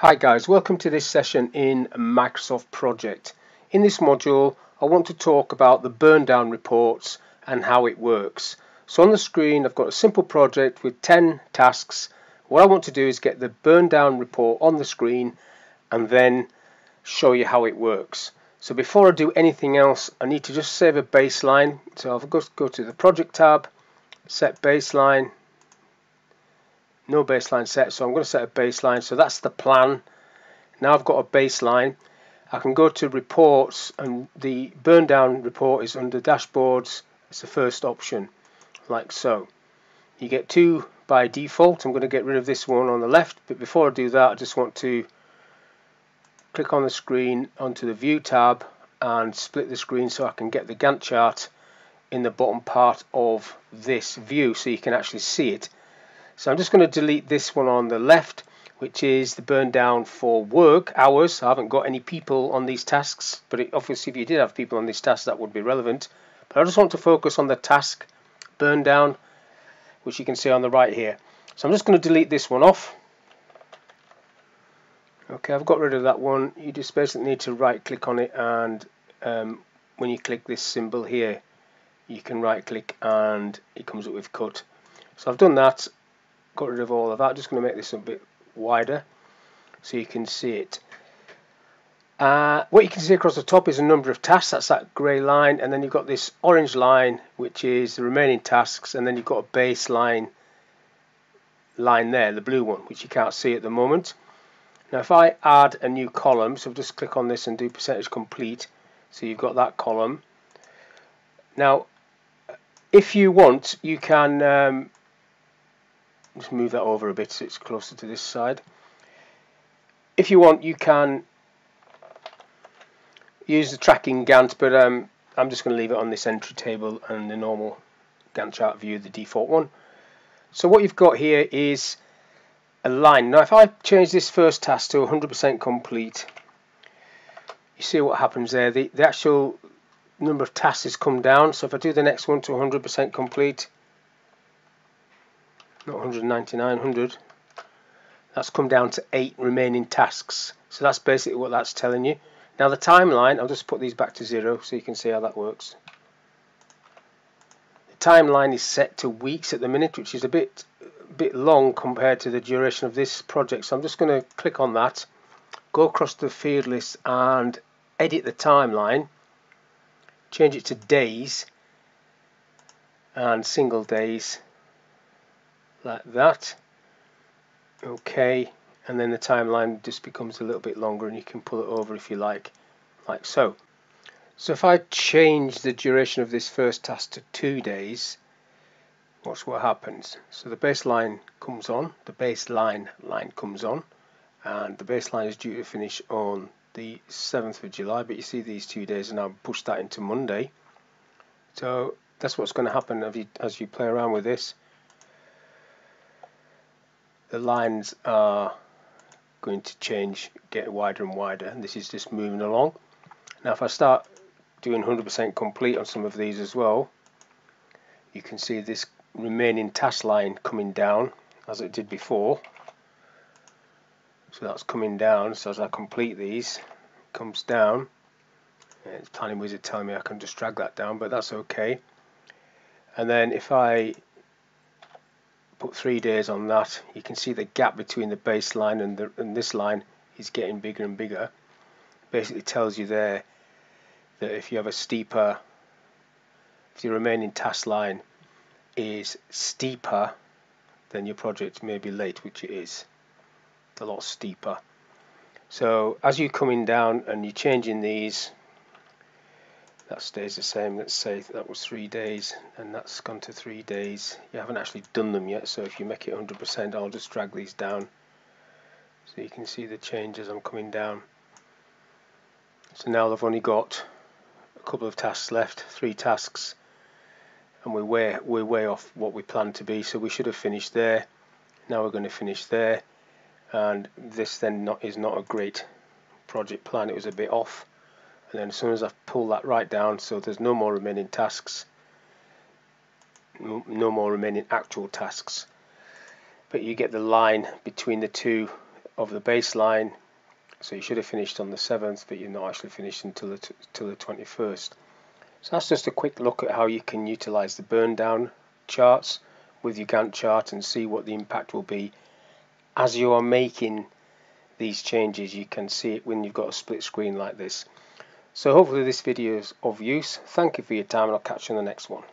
Hi guys, welcome to this session in Microsoft Project. In this module I want to talk about the burn down reports and how it works. So on the screen I've got a simple project with 10 tasks. What I want to do is get the burn down report on the screen and then show you how it works. So before I do anything else I need to just save a baseline. So I'll go, go to the project tab, set baseline, no baseline set so I'm going to set a baseline. So that's the plan. Now I've got a baseline. I can go to reports and the burn down report is under dashboards. It's the first option like so. You get two by default. I'm going to get rid of this one on the left but before I do that I just want to click on the screen onto the view tab and split the screen so I can get the Gantt chart in the bottom part of this view so you can actually see it so I'm just going to delete this one on the left, which is the burn down for work hours. I haven't got any people on these tasks, but it, obviously if you did have people on these tasks, that would be relevant. But I just want to focus on the task burn down, which you can see on the right here. So I'm just going to delete this one off. Okay, I've got rid of that one. You just basically need to right click on it and um, when you click this symbol here, you can right click and it comes up with cut. So I've done that got rid of all of that. Just going to make this a bit wider so you can see it. Uh, what you can see across the top is a number of tasks, that's that grey line, and then you've got this orange line which is the remaining tasks, and then you've got a baseline line there, the blue one, which you can't see at the moment. Now if I add a new column, so just click on this and do percentage complete, so you've got that column. Now if you want, you can um, just move that over a bit so it's closer to this side. If you want, you can use the tracking Gantt, but um, I'm just going to leave it on this entry table and the normal Gantt chart view, the default one. So what you've got here is a line. Now if I change this first task to 100% complete, you see what happens there. The, the actual number of tasks has come down. So if I do the next one to 100% complete, not 199, 100. That's come down to eight remaining tasks. So that's basically what that's telling you. Now the timeline, I'll just put these back to zero so you can see how that works. The timeline is set to weeks at the minute, which is a bit, a bit long compared to the duration of this project. So I'm just going to click on that, go across the field list and edit the timeline, change it to days and single days like that. Okay and then the timeline just becomes a little bit longer and you can pull it over if you like like so. So if I change the duration of this first task to two days watch what happens. So the baseline comes on the baseline line comes on and the baseline is due to finish on the 7th of July but you see these two days and I'll push that into Monday. So that's what's going to happen as you, as you play around with this the lines are going to change, get wider and wider, and this is just moving along. Now if I start doing 100% complete on some of these as well, you can see this remaining task line coming down as it did before. So that's coming down, so as I complete these, it comes down. It's Planning Wizard telling me I can just drag that down, but that's okay. And then if I put three days on that you can see the gap between the baseline and, the, and this line is getting bigger and bigger. Basically tells you there that if you have a steeper if your remaining task line is steeper then your project may be late which it is. A lot steeper. So as you're coming down and you're changing these that stays the same. Let's say that was three days and that's gone to three days. You haven't actually done them yet so if you make it 100% I'll just drag these down. So you can see the changes I'm coming down. So now I've only got a couple of tasks left three tasks. And we're way, we're way off what we planned to be so we should have finished there. Now we're going to finish there. And this then not, is not a great project plan. It was a bit off and then as soon as I pull that right down so there's no more remaining tasks no more remaining actual tasks. But you get the line between the two of the baseline. So you should have finished on the 7th but you're not actually finished until the, until the 21st so that's just a quick look at how you can utilize the burn down charts with your Gantt chart and see what the impact will be. As you are making these changes you can see it when you've got a split screen like this so hopefully this video is of use. Thank you for your time and I'll catch you in the next one